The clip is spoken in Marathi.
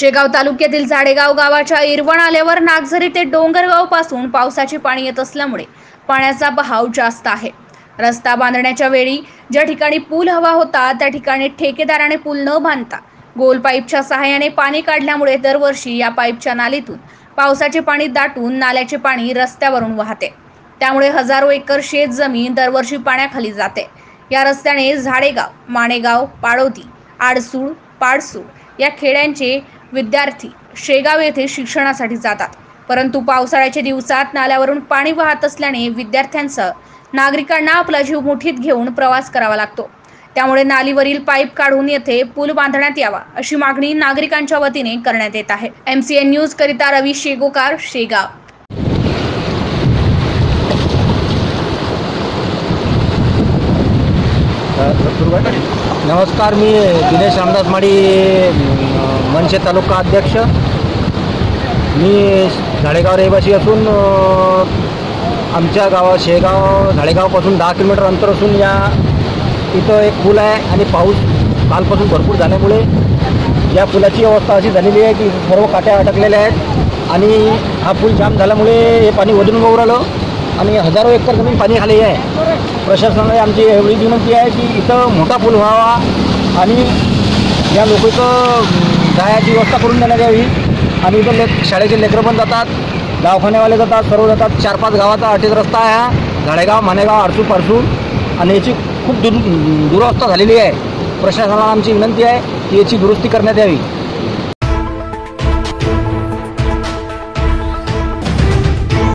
शेगाव तालुक्यातील झाडेगाव गावाच्या इरवण आल्यावर नागझरी ते डोंगरगावपासून पावसाचे पाणी येत असल्यामुळे पाण्याचा बहाव जास्त आहे. रस्ता बांधण्याच्या वेळी ज्या ठिकाणी पूल हवा होता त्या ठिकाणी ठेकेदाराने पूल न बांधता गोल पाईपच्या सहाय्याने पाणी काढल्यामुळे दरवर्षी या पाईपच्या नालीतून पावसाचे पाणी दाटून नाल्याचे पाणी रस्त्यावरून वाहते. त्यामुळे हजारो एकर शेत जमीन दरवर्षी पाण्याखाली जाते. या रस्त्याने झाडेगाव माणेगाव पाडोदी आडसूळ पाडसूळ या खेड्यांचे विद्यार्थी शेगाव येथे शिक्षणासाठी जातात. परंतु पावसाळ्याच्या दिवसात नाल्यावरून पाणी वाहत असल्याने विद्यार्थ्यांसह नागरिकांना आपला जीव मुठीत घेऊन प्रवास करावा लागतो. त्यामुळे नालीवरील पाईप काढून येथे पूल बांधण्यात यावा अशी मागणी नागरिकांच्या वतीने करण्यात येत आहे. एमसीएन न्यूज करिता रवी शेगोकार शेगाव. नमस्कार मी दिनेश रामदास माडी मनसे तालुका अध्यक्ष. मी झाडेगाव रहिवासी असून आमच्या गावात शेगाव झाडेगावपासून दहा किलोमीटर अंतर असून या इथं एक पूल आहे आणि पाऊस कालपासून भरपूर झाल्यामुळे या पुलाची अवस्था अशी झालेली आहे की सर्व काट्या अटकलेल्या आहेत आणि हा पूल जाम झाल्यामुळे हे पाणी वधून वाहू राहिलं आणि हजारो एकर जमीन पाणी खाली आहे. प्रशासनाला आमची एवढी विनंती आहे की इथं मोठा पूल व्हावा आणि या लोकांचं जायची व्यवस्था करून देण्यात यावी. आणि इथं ले शाळेचे लेकरं पण जातात. दवाखान्यावाले जातात. सर्व जातात. चार पाच गावाचा अटीच रस्ता आहे हा. झाडेगाव मानेगाव अडसू पारसू. आणि याची खूप दुर दुरवस्था झालेली आहे. प्रशासनाला आमची विनंती आहे की याची दुरुस्ती करण्यात यावी.